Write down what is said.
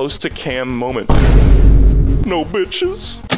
close to cam moment. No bitches.